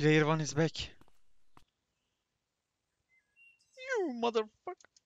Player one is back. You motherfucker.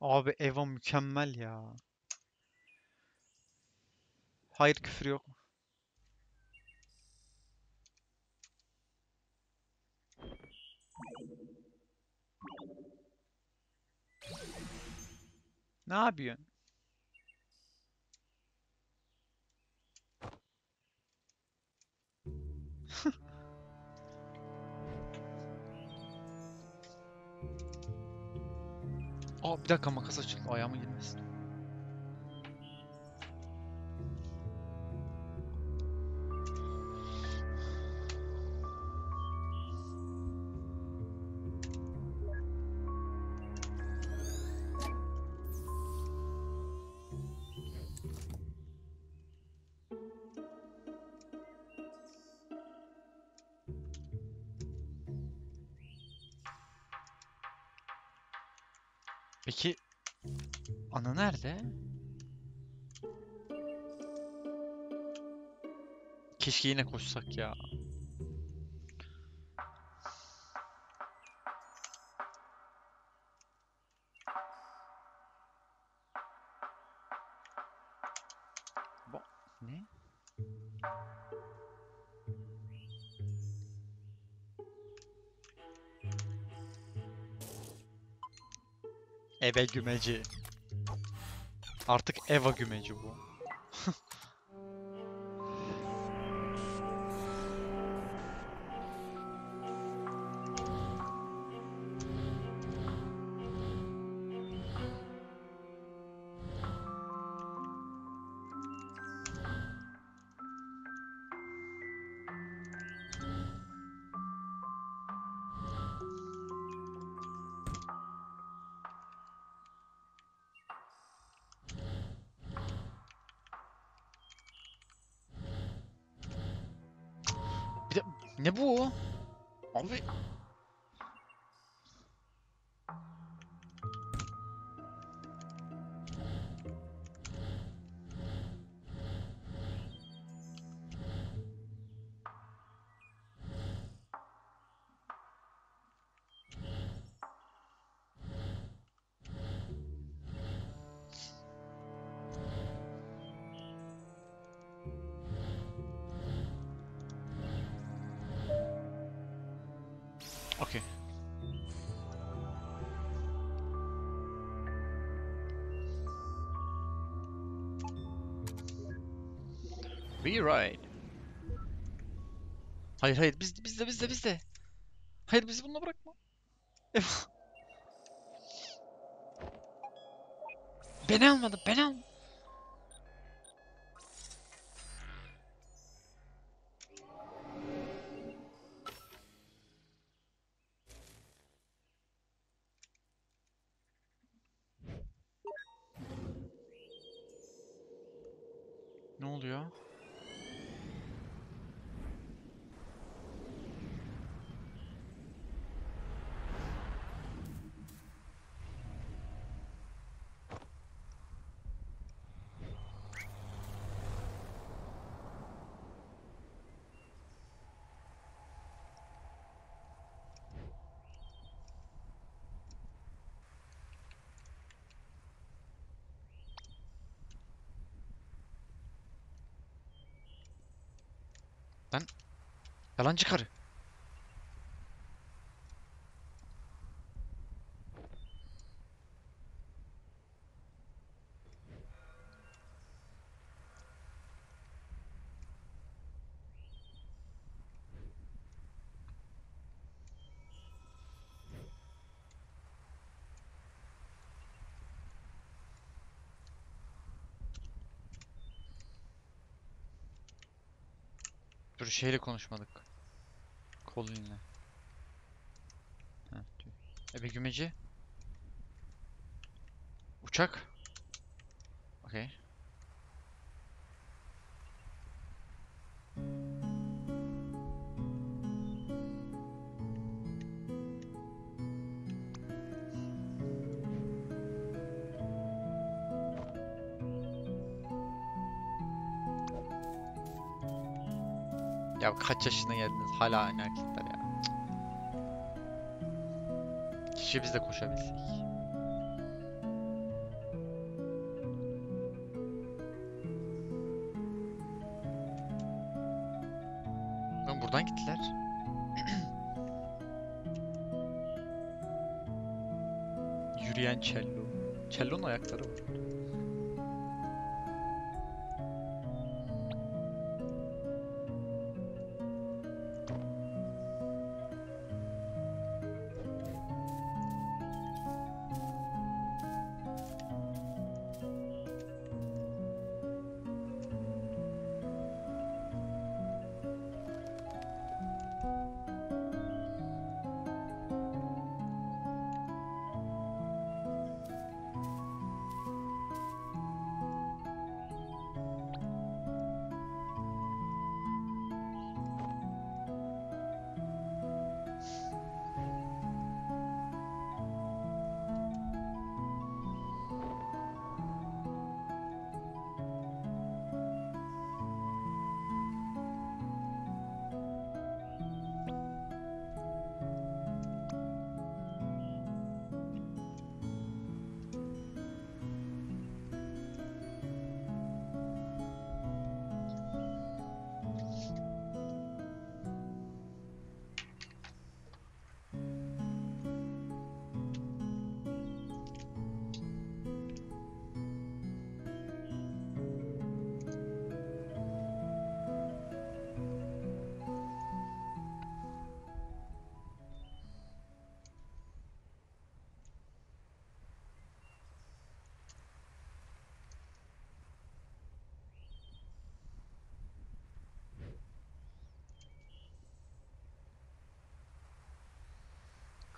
Abi Eva mükemmel ya. Hayır küfür yok. Ne yapıyorsun? Aa bir dakika makas açıldı ayağıma girmesin. Keşke yine koşsak ya. Ba- Ne? Eve gümeci. Artık Eva gümeci bu. Be right. Hayır hayır biz bizde bizde bizde. Hayır bizi bununla bırakma. Beni almadı beni al. Ne oluyor? Yalancı karı. Dur şeyle konuşmadık. Colin'le. Ebe gümeci. Uçak. Okey. Kaç yaşına geldiniz hala aynı hareketler ya. Keşke biz de koşabilsek. Lan buradan gittiler. Yürüyen cello. Cello'nun ayakları var.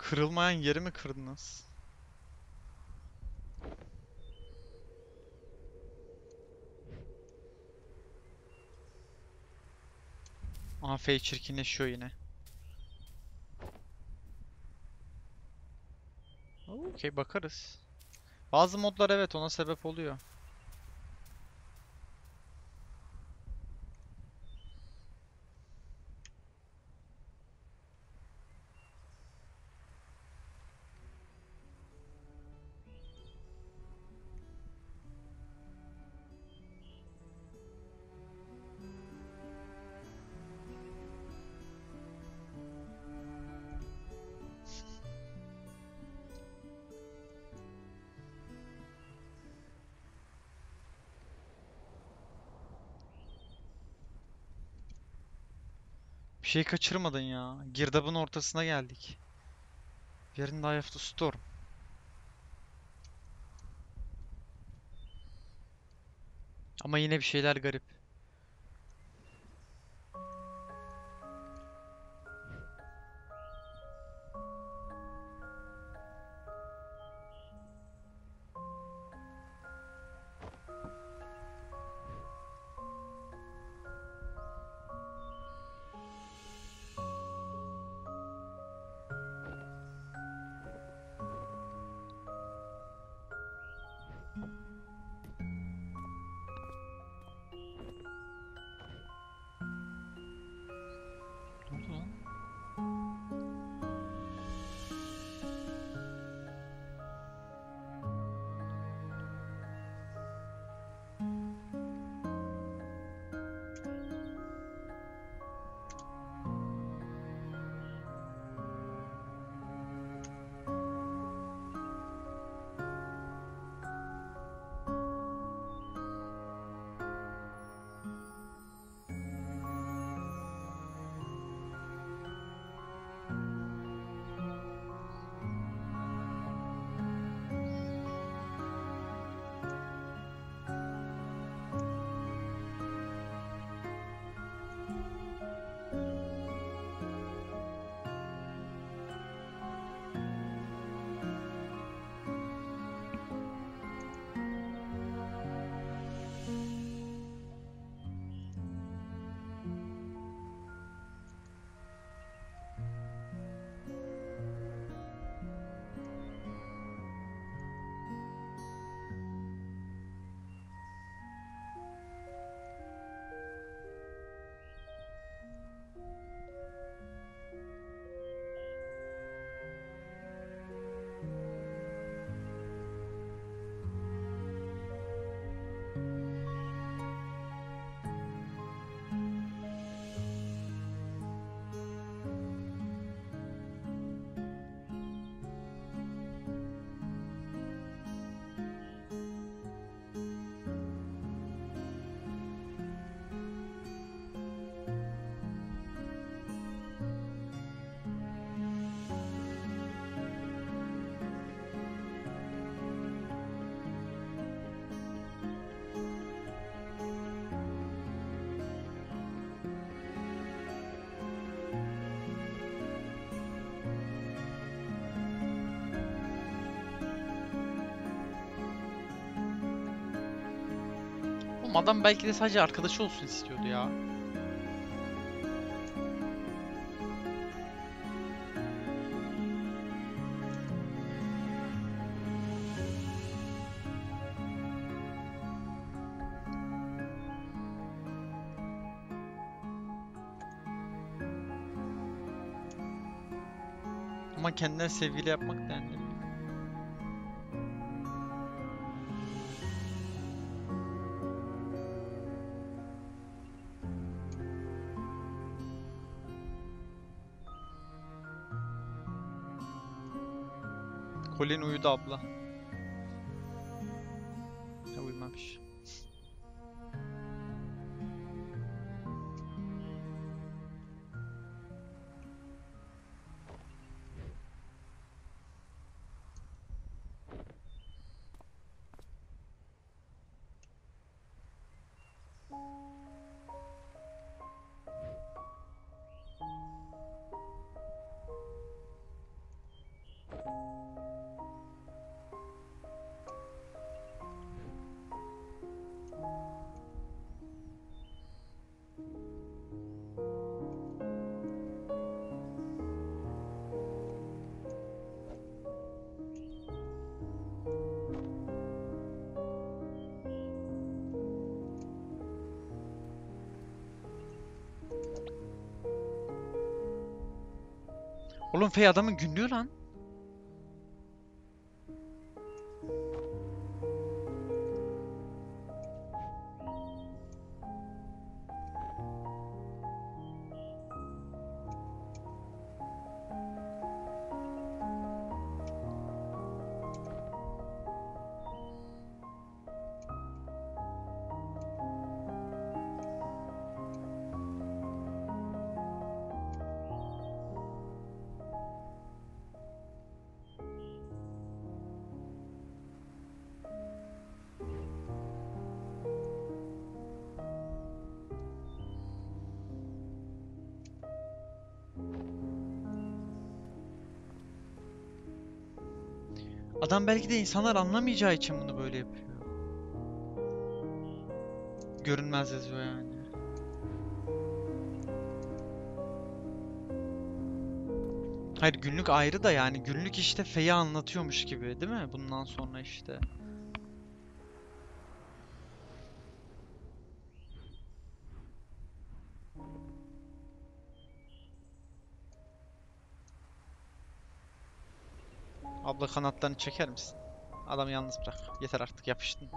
Kırılmayan yeri mi kırdınız? Faye çirkinleşiyor yine. Okey bakarız. Bazı modlar evet ona sebep oluyor. Bir şey kaçırmadın ya. Girdabın ortasına geldik. Yarın da Eye of the Storm. Ama yine bir şeyler garip. Adam belki de sadece arkadaşı olsun istiyordu ya. Ama kendine sevgili yapmak dendi. Colin uyudu abla. Oğlum Fey adamın günlüğü lan. Adam belki de insanlar anlamayacağı için bunu böyle yapıyor. Görünmez yazıyor yani. Hayır günlük ayrı da yani günlük işte Feyi anlatıyormuş gibi değil mi? Bundan sonra işte. Kanatlarını çeker misin? Adamı yalnız bırak. Yeter artık yapıştın.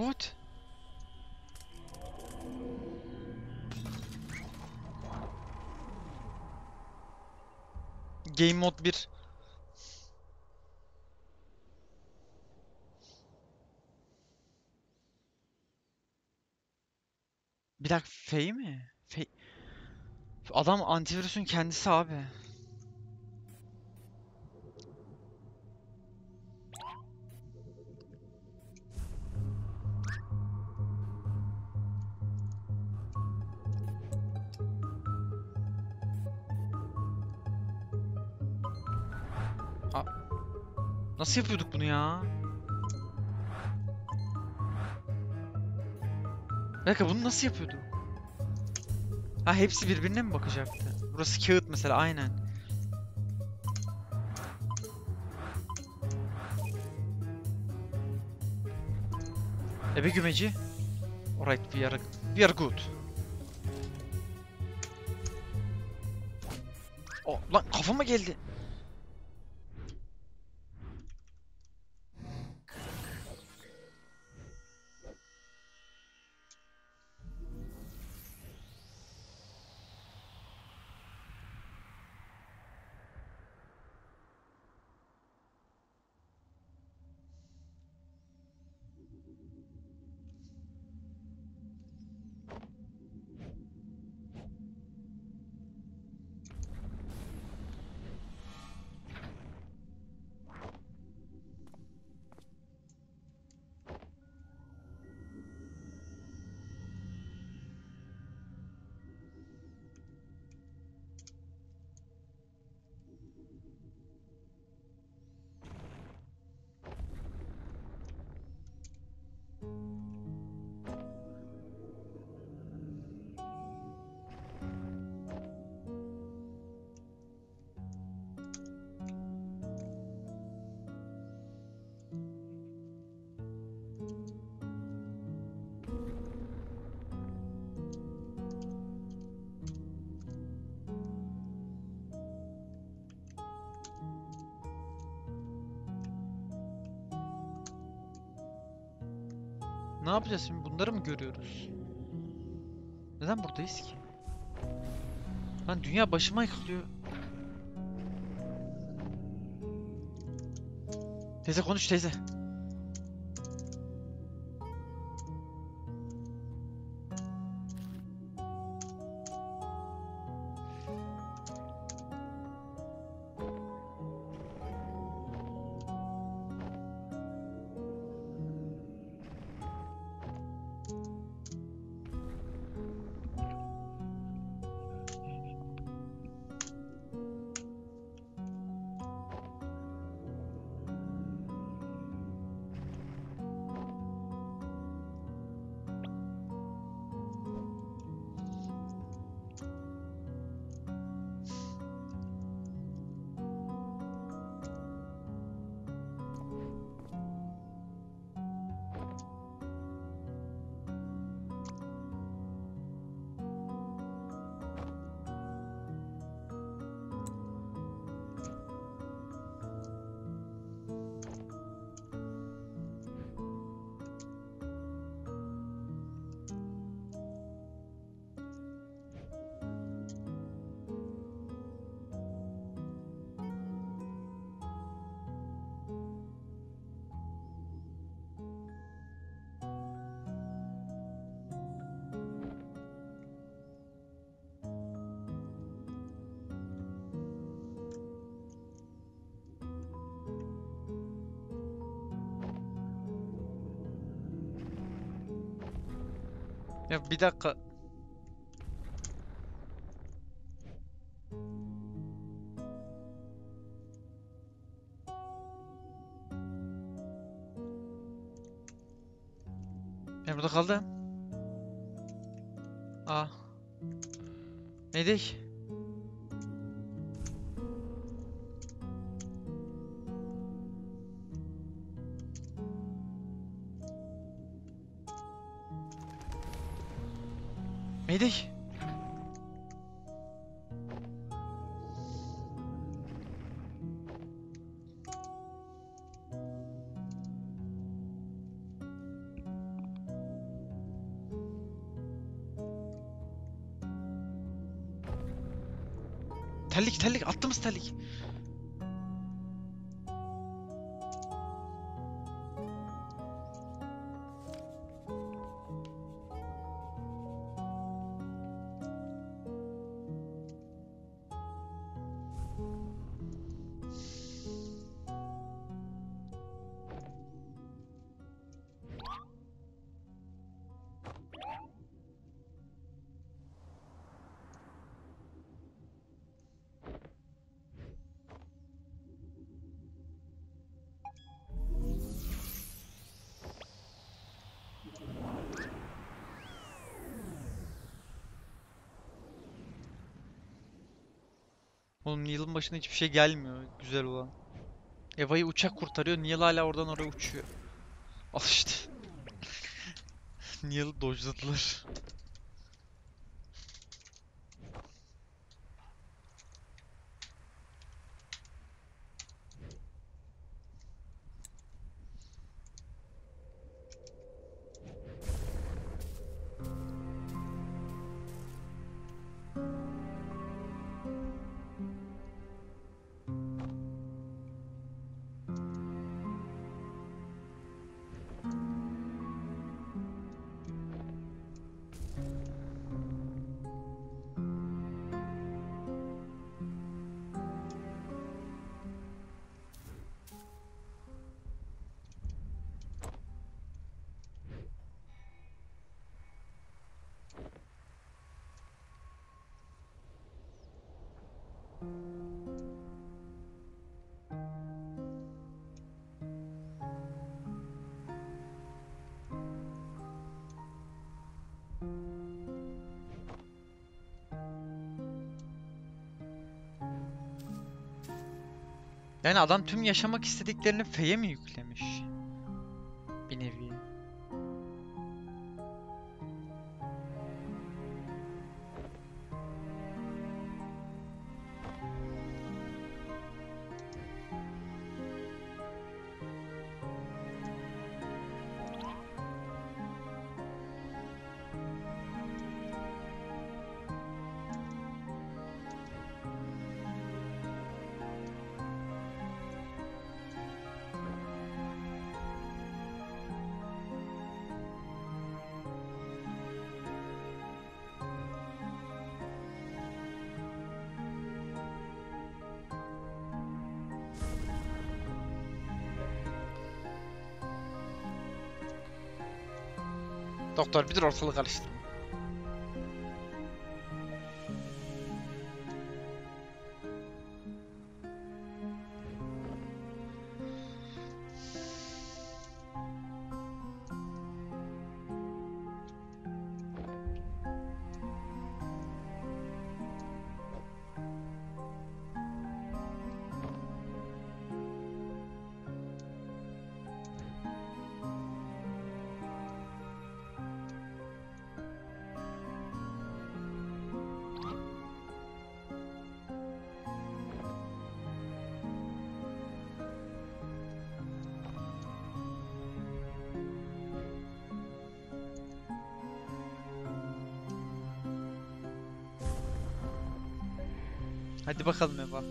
What? Game Mode 1 Bir dakika Fey mi? Fey Adam antivirüsün kendisi abi. Nasıl yapıyorduk bunu ya? Bir bunu nasıl yapıyorduk? Ha hepsi birbirine mi bakacaktı? Burası kağıt mesela aynen. Ebe gümeci. Alright we are we are good. Oh lan kafama geldi. Ne yapacağız şimdi? Bunları mı görüyoruz? Neden buradayız ki? Lan dünya başıma yıkılıyor. Teyze konuş teyze. Ya bir dakika. Ben burada kaldım. Aa. Neydik? Neydik? Terlik terlik attığımız terlik. Oğlum Neil'in başına hiçbir şey gelmiyor güzel olan. Eva'yı uçak kurtarıyor. Neil hala oradan oraya uçuyor. Al işte. Neil'ı dojladılar. Yani adam tüm yaşamak istediklerini Fe'ye mi yüklemiş? Bir nevi. Doktor bir dur ortalığı karıştırma. Hadi bakalım Eva.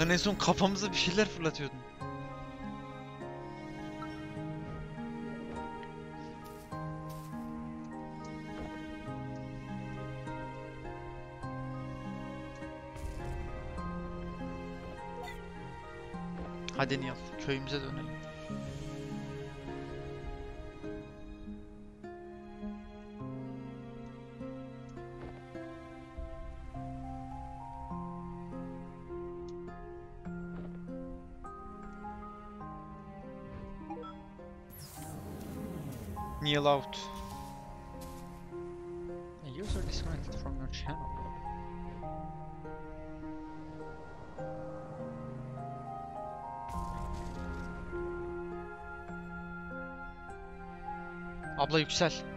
Lan en son kafamıza bir şeyler fırlatıyordun. Hadi Nihal, köyümüze dönelim. Kneel out. A user disconnected from your channel. Abla yüksel.